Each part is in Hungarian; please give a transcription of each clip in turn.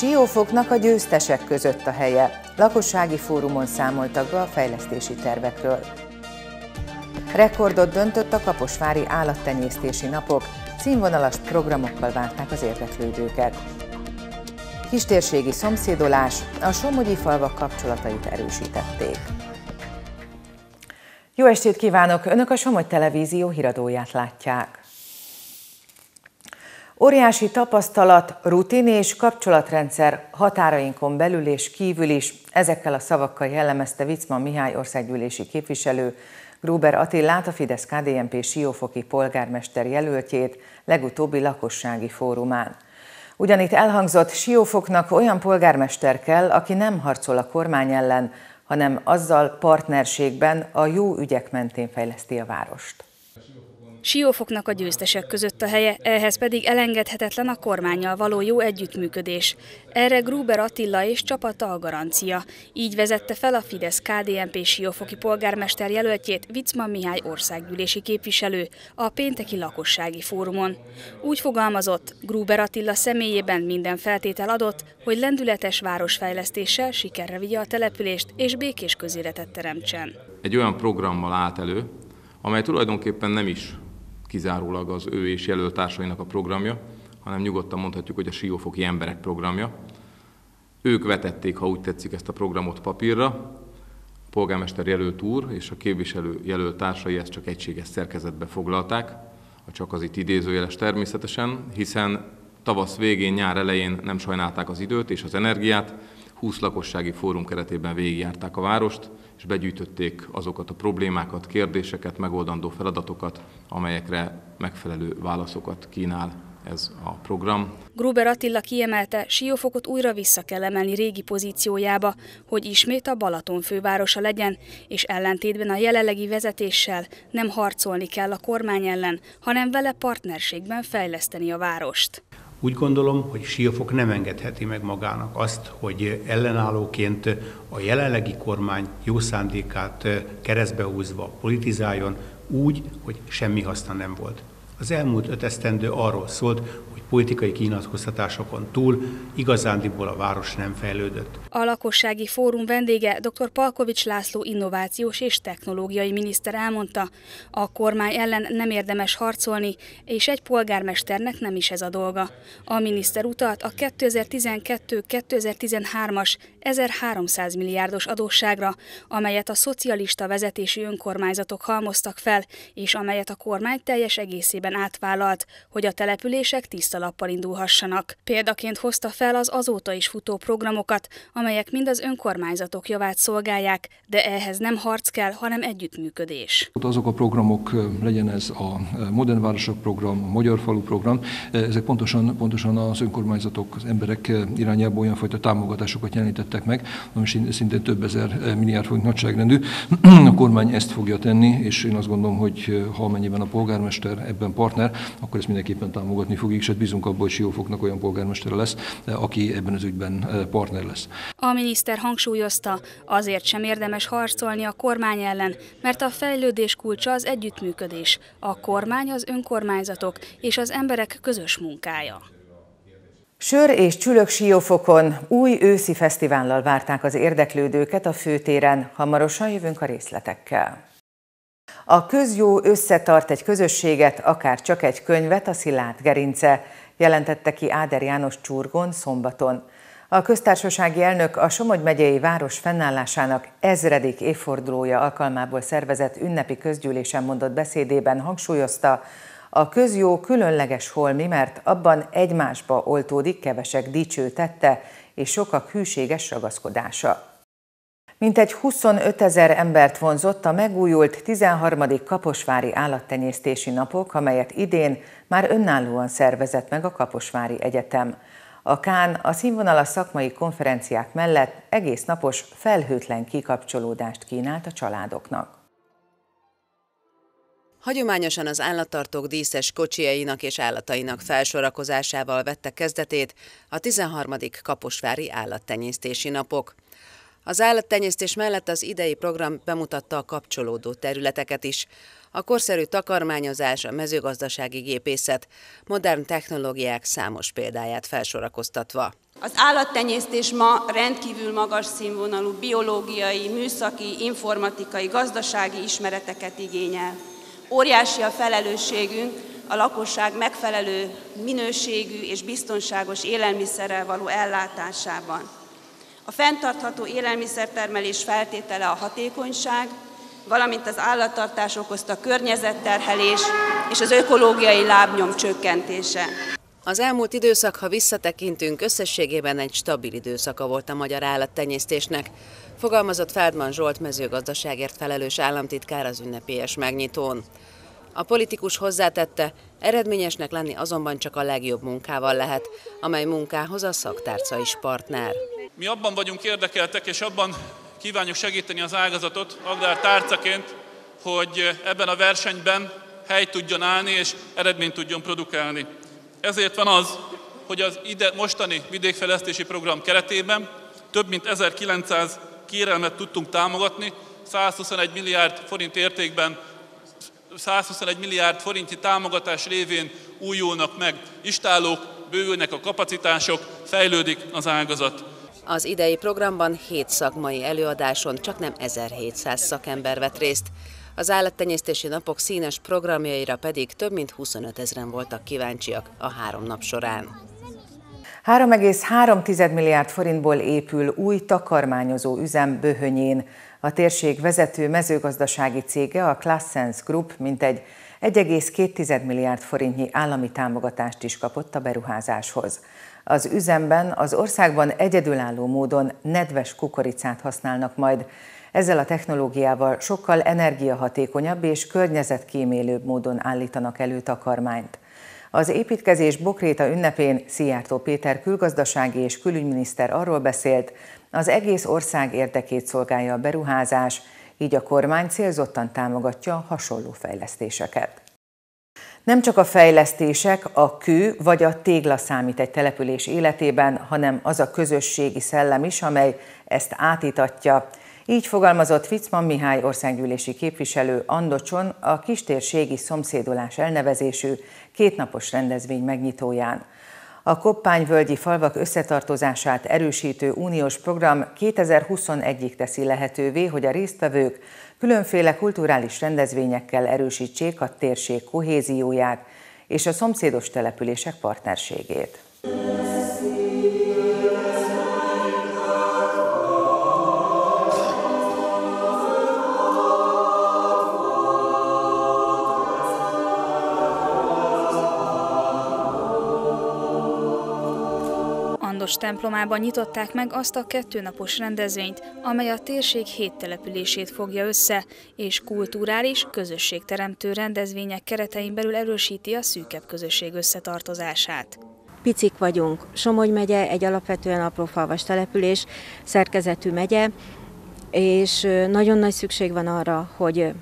Siófoknak a győztesek között a helye. Lakossági fórumon számoltak be a fejlesztési tervekről. Rekordot döntött a Kaposvári állattenyésztési napok, színvonalas programokkal várták az érdeklődőket. Kistérségi szomszédolás a somogyi falvak kapcsolatait erősítették. Jó estét kívánok! Önök a Somogy Televízió híradóját látják. Óriási tapasztalat, rutin és kapcsolatrendszer határainkon belül és kívül is, ezekkel a szavakkal jellemezte Vicman Mihály országgyűlési képviselő, Gruber Attilát, a fidesz KDNP Siófoki polgármester jelöltjét legutóbbi lakossági fórumán. Ugyanitt elhangzott, Siófoknak olyan polgármester kell, aki nem harcol a kormány ellen, hanem azzal partnerségben a jó ügyek mentén fejleszti a várost. Siófoknak a győztesek között a helye, ehhez pedig elengedhetetlen a kormányjal való jó együttműködés. Erre Gruber Attila és csapata a garancia. Így vezette fel a Fidesz KDNP Siófoki polgármester jelöltjét Vicman Mihály országgyűlési képviselő a pénteki lakossági fórumon. Úgy fogalmazott, Gruber Attila személyében minden feltétel adott, hogy lendületes városfejlesztéssel sikerre vigye a települést és békés közéletet teremtsen. Egy olyan programmal állt elő, amely tulajdonképpen nem is kizárólag az ő és jelöltársainak a programja, hanem nyugodtan mondhatjuk, hogy a siófoki emberek programja. Ők vetették, ha úgy tetszik, ezt a programot papírra, a polgármester jelölt úr és a képviselő jelölt társai ezt csak egységes szerkezetbe foglalták, a csak az itt idézőjeles természetesen, hiszen tavasz végén, nyár elején nem sajnálták az időt és az energiát, 20 lakossági fórum keretében végigjárták a várost, és begyűjtötték azokat a problémákat, kérdéseket, megoldandó feladatokat, amelyekre megfelelő válaszokat kínál ez a program. Gruber Attila kiemelte, Siófokot újra vissza kell emelni régi pozíciójába, hogy ismét a Balaton fővárosa legyen, és ellentétben a jelenlegi vezetéssel nem harcolni kell a kormány ellen, hanem vele partnerségben fejleszteni a várost. Úgy gondolom, hogy Siófok nem engedheti meg magának azt, hogy ellenállóként a jelenlegi kormány jó szándékát keresztbe húzva politizáljon úgy, hogy semmi haszna nem volt. Az elmúlt öt esztendő arról szólt, politikai kinyilatkoztatásokon túl igazándiból a város nem fejlődött. A lakossági fórum vendége dr. Palkovics László innovációs és technológiai miniszter elmondta, a kormány ellen nem érdemes harcolni, és egy polgármesternek nem is ez a dolga. A miniszter utalt a 2012-2013-as 1300 milliárdos adósságra, amelyet a szocialista vezetési önkormányzatok halmoztak fel, és amelyet a kormány teljes egészében átvállalt, hogy a települések tiszta lappal indulhassanak. Példaként hozta fel az azóta is futó programokat, amelyek mind az önkormányzatok javát szolgálják, de ehhez nem harc kell, hanem együttműködés. Azok a programok, legyen ez a Modern Városok program, a Magyar Falu program, ezek pontosan, pontosan az önkormányzatok, az emberek irányába olyan fajta támogatásokat jelenítettek meg, ami szintén több ezer milliárd forint nagyságrendű. A kormány ezt fogja tenni, és én azt gondolom, hogy ha amennyiben a polgármester ebben partner, akkor ezt mindenképpen támogatni fogjuk, és bízunk abban, hogy Siófoknak olyan polgármestere lesz, aki ebben az ügyben eh, partner lesz. A miniszter hangsúlyozta, azért sem érdemes harcolni a kormány ellen, mert a fejlődés kulcsa az együttműködés, a kormány, az önkormányzatok és az emberek közös munkája. Sör és csülök siófokon új őszi fesztivállal várták az érdeklődőket a főtéren. Hamarosan jövünk a részletekkel. A közjó összetart egy közösséget, akár csak egy könyvet, a Szilárd Gerince, jelentette ki Áder János Csurgon szombaton. A köztársasági elnök a Somogy megyei város fennállásának ezredik évfordulója alkalmából szervezett ünnepi közgyűlésen mondott beszédében hangsúlyozta, a közjó különleges holmi, mert abban egymásba oltódik kevesek dicső tette és sokak hűséges ragaszkodása. Mintegy 25 ezer embert vonzott a megújult 13. Kaposvári állattenyésztési napok, amelyet idén már önállóan szervezett meg a Kaposvári Egyetem. A Kán a színvonalas szakmai konferenciák mellett egész napos felhőtlen kikapcsolódást kínált a családoknak. Hagyományosan az állattartók díszes kocsiainak és állatainak felsorakozásával vette kezdetét a 13. Kaposvári állattenyésztési napok. Az állattenyésztés mellett az idei program bemutatta a kapcsolódó területeket is. A korszerű takarmányozás, a mezőgazdasági gépészet, modern technológiák számos példáját felsorakoztatva. Az állattenyésztés ma rendkívül magas színvonalú biológiai, műszaki, informatikai, gazdasági ismereteket igényel. Óriási a felelősségünk a lakosság megfelelő minőségű és biztonságos élelmiszerrel való ellátásában. A fenntartható élelmiszertermelés feltétele a hatékonyság, valamint az állattartás okozta környezetterhelés és az ökológiai lábnyom csökkentése. Az elmúlt időszak, ha visszatekintünk, összességében egy stabil időszaka volt a magyar állattenyésztésnek, fogalmazott Feldman Zsolt mezőgazdaságért felelős államtitkár az ünnepélyes megnyitón. A politikus hozzátette, eredményesnek lenni azonban csak a legjobb munkával lehet, amely munkához a szaktárca is partner. Mi abban vagyunk érdekeltek, és abban kívánjuk segíteni az ágazatot agrár tárcaként, hogy ebben a versenyben hely tudjon állni és eredményt tudjon produkálni. Ezért van az, hogy az ide mostani vidékfejlesztési program keretében több mint 1900 kérelmet tudtunk támogatni, 121 milliárd forint értékben 121 milliárd forintnyi támogatás révén újulnak meg istálók, bővülnek a kapacitások, fejlődik az ágazat. Az idei programban 7 szakmai előadáson csak nem 1700 szakember vett részt. Az állattenyésztési napok színes programjaira pedig több mint 25 ezeren voltak kíváncsiak a három nap során. 3,3 milliárd forintból épül új takarmányozó üzem Böhönyén. A térség vezető mezőgazdasági cége, a Classens Group mintegy 1,2 milliárd forintnyi állami támogatást is kapott a beruházáshoz. Az üzemben az országban egyedülálló módon nedves kukoricát használnak majd. Ezzel a technológiával sokkal energiahatékonyabb és környezetkímélőbb módon állítanak elő takarmányt. Az építkezés Bokréta ünnepén Szijjártó Péter külgazdasági és külügyminiszter arról beszélt, az egész ország érdekét szolgálja a beruházás, így a kormány célzottan támogatja hasonló fejlesztéseket. Nem csak a fejlesztések, a kő vagy a tégla számít egy település életében, hanem az a közösségi szellem is, amely ezt átítatja. Így fogalmazott Fitzman Mihály országgyűlési képviselő Andocson a kistérségi szomszédolás elnevezésű kétnapos rendezvény megnyitóján. A Koppányvölgyi falvak összetartozását erősítő uniós program 2021-ig teszi lehetővé, hogy a résztvevők különféle kulturális rendezvényekkel erősítsék a térség kohézióját és a szomszédos települések partnerségét. Landos templomában nyitották meg azt a kettőnapos rendezvényt, amely a térség hét települését fogja össze, és kulturális, közösségteremtő rendezvények keretein belül erősíti a szűkebb közösség összetartozását. Picik vagyunk. Somogy megye egy alapvetően aprófalvas település, szerkezetű megye, és nagyon nagy szükség van arra, hogy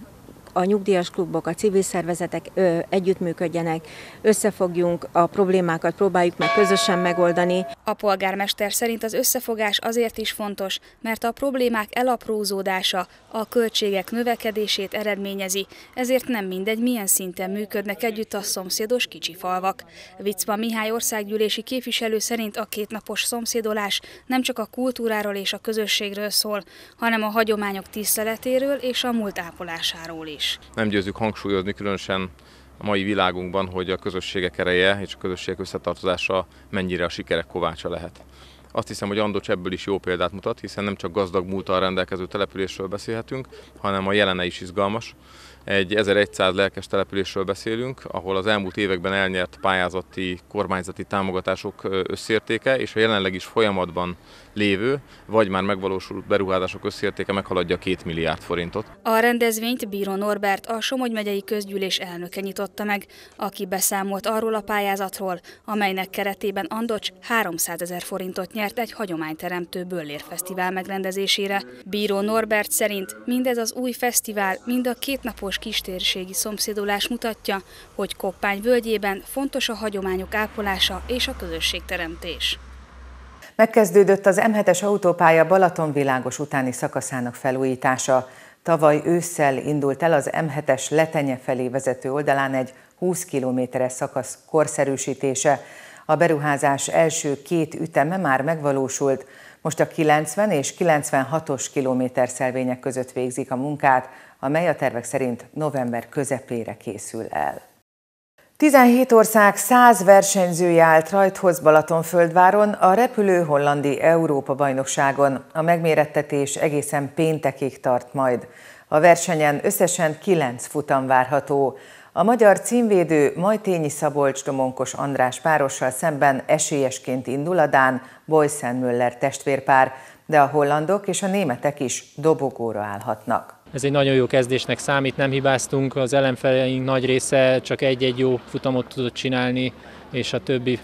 a nyugdíjas klubok, a civil szervezetek ö, együttműködjenek, összefogjunk, a problémákat próbáljuk meg közösen megoldani. A polgármester szerint az összefogás azért is fontos, mert a problémák elaprózódása a költségek növekedését eredményezi, ezért nem mindegy, milyen szinten működnek együtt a szomszédos kicsi falvak. Vicma Mihály országgyűlési képviselő szerint a kétnapos szomszédolás nem csak a kultúráról és a közösségről szól, hanem a hagyományok tiszteletéről és a múlt ápolásáról is. Nem győzzük hangsúlyozni különösen a mai világunkban, hogy a közösségek ereje és a közösségek összetartozása mennyire a sikerek kovácsa lehet. Azt hiszem, hogy Andocs ebből is jó példát mutat, hiszen nem csak gazdag múltal rendelkező településről beszélhetünk, hanem a jelene is izgalmas. Egy 1100 lelkes településről beszélünk, ahol az elmúlt években elnyert pályázati, kormányzati támogatások összértéke és a jelenleg is folyamatban lévő, vagy már megvalósult beruházások összértéke meghaladja 2 milliárd forintot. A rendezvényt Bíró Norbert, a Somogy megyei közgyűlés elnöke nyitotta meg, aki beszámolt arról a pályázatról, amelynek keretében Andocs 300 ezer forintot nyert egy hagyományteremtő Böllérfesztivál megrendezésére. Bíró Norbert szerint mindez az új fesztivál, mind a kétnapos kistérségi szomszédolás mutatja, hogy Koppány völgyében fontos a hagyományok ápolása és a közösségteremtés. Megkezdődött az M7-es autópálya Balatonvilágos utáni szakaszának felújítása. Tavaly ősszel indult el az M7-es Letenye felé vezető oldalán egy 20 kilométeres szakasz korszerűsítése. A beruházás első két üteme már megvalósult, most a 90 és 96-os kilométerszelvények között végzik a munkát, amely a tervek szerint november közepére készül el. 17 ország 100 versenyzője állt rajthoz Balatonföldváron a repülő hollandi Európa-bajnokságon. A megmérettetés egészen péntekig tart majd. A versenyen összesen 9 futam várható. A magyar címvédő Majtényi Szabolcs Domonkos András párossal szemben esélyesként indul a Dán Boysen-Müller testvérpár, de a hollandok és a németek is dobogóra állhatnak. Ez egy nagyon jó kezdésnek számít, nem hibáztunk, az ellenfeleink nagy része csak egy-egy jó futamot tudott csinálni, és a többi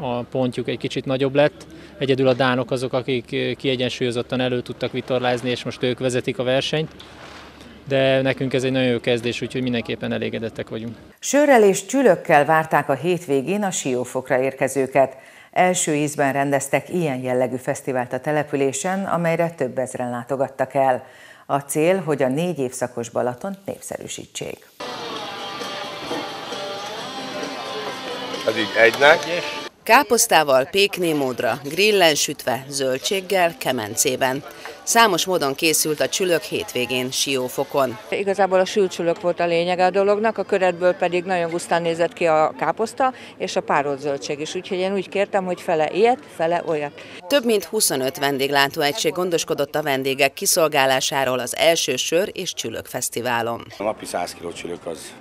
a pontjuk egy kicsit nagyobb lett. Egyedül a dánok azok, akik kiegyensúlyozottan elő tudtak vitorlázni, és most ők vezetik a versenyt de nekünk ez egy nagyon jó kezdés, úgyhogy mindenképpen elégedettek vagyunk. Sörrel és csülökkel várták a hétvégén a Siófokra érkezőket. Első ízben rendeztek ilyen jellegű fesztivált a településen, amelyre több ezren látogattak el. A cél, hogy a négy évszakos Balaton népszerűsítsék. Eddig egynek. Káposztával, péknémódra, grillen sütve, zöldséggel, kemencében. Számos módon készült a csülök hétvégén Siófokon. Igazából a sülcsülök volt a lényege a dolognak, a köretből pedig nagyon gusztán nézett ki a káposzta és a párolt zöldség is, úgyhogy én úgy kértem, hogy fele ilyet, fele olyat. Több mint 25 vendéglátóegység gondoskodott a vendégek kiszolgálásáról az első sör és csülök fesztiválon. A napi 100 kg csülök az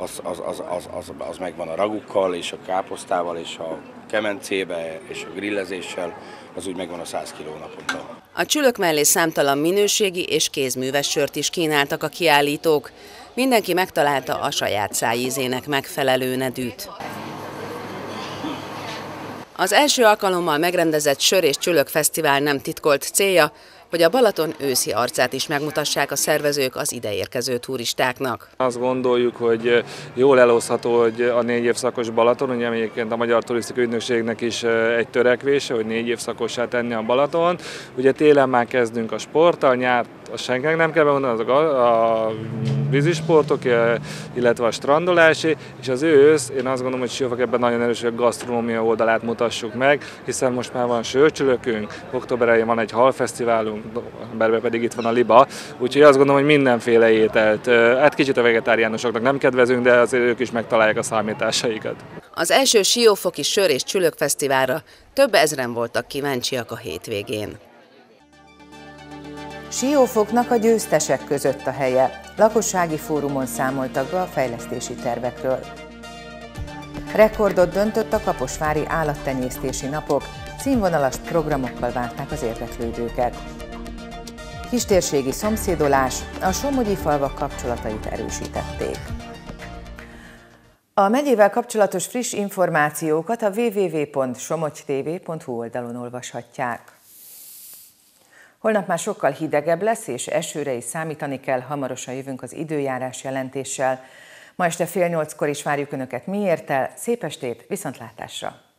az, az, az, az, az, az megvan a ragukkal, és a káposztával, és a kemencébe, és a grillezéssel, az úgy megvan a 100 kg naponta. A csülök mellé számtalan minőségi és kézműves sört is kínáltak a kiállítók. Mindenki megtalálta a saját szájízének megfelelő nedűt. Az első alkalommal megrendezett Sör és Csülök Fesztivál nem titkolt célja, hogy a Balaton őszi arcát is megmutassák a szervezők az ideérkező turistáknak. Azt gondoljuk, hogy jól elhozható, hogy a négy évszakos Balaton, ugye egyébként a Magyar Turisztikai Ügynökségnek is egy törekvése, hogy négy évszakossá tenni a Balaton. Ugye télen már kezdünk a sporttal, nyár a senkinek nem kell azok a, a vízisportok, illetve a strandolási, és az ősz, én azt gondolom, hogy Siófok ebben nagyon erős, hogy a gasztronómia oldalát mutassuk meg, hiszen most már van sörcsülökünk, október van egy halfesztiválunk, novemberben pedig itt van a liba, úgyhogy azt gondolom, hogy mindenféle ételt, hát kicsit a vegetáriánusoknak nem kedvezünk, de azért ők is megtalálják a számításaikat. Az első Siófoki Sör és Csülök Fesztiválra több ezren voltak kíváncsiak a hétvégén. Siófoknak a győztesek között a helye. Lakossági fórumon számoltak be a fejlesztési tervekről. Rekordot döntött a Kaposvári állattenyésztési napok, színvonalas programokkal várták az érdeklődőket. Kistérségi szomszédolás a somogyi falvak kapcsolatait erősítették. A megyével kapcsolatos friss információkat a www.somogytv.hu oldalon olvashatják. Holnap már sokkal hidegebb lesz, és esőre is számítani kell, hamarosan jövünk az időjárás jelentéssel. Ma este fél nyolckor is várjuk Önöket miért el. Szép estét, viszontlátásra!